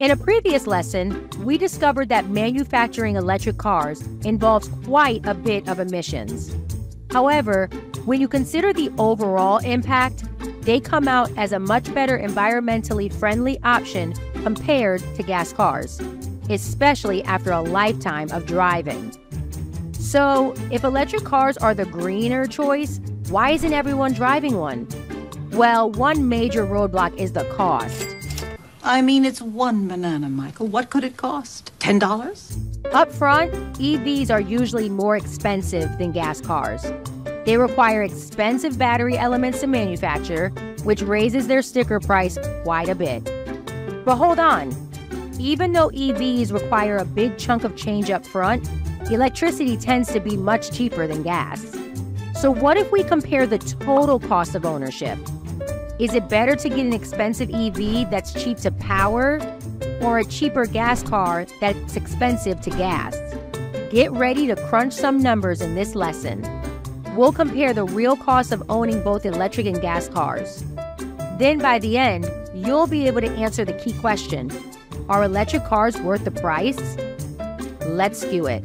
In a previous lesson, we discovered that manufacturing electric cars involves quite a bit of emissions. However, when you consider the overall impact, they come out as a much better environmentally friendly option compared to gas cars, especially after a lifetime of driving. So, if electric cars are the greener choice, why isn't everyone driving one? Well, one major roadblock is the cost. I mean, it's one banana, Michael. What could it cost? $10? Up front, EVs are usually more expensive than gas cars. They require expensive battery elements to manufacture, which raises their sticker price quite a bit. But hold on. Even though EVs require a big chunk of change up front, electricity tends to be much cheaper than gas. So, what if we compare the total cost of ownership? Is it better to get an expensive EV that's cheap to power or a cheaper gas car that's expensive to gas? Get ready to crunch some numbers in this lesson. We'll compare the real cost of owning both electric and gas cars. Then by the end, you'll be able to answer the key question Are electric cars worth the price? Let's do it.